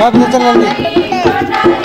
क्या चल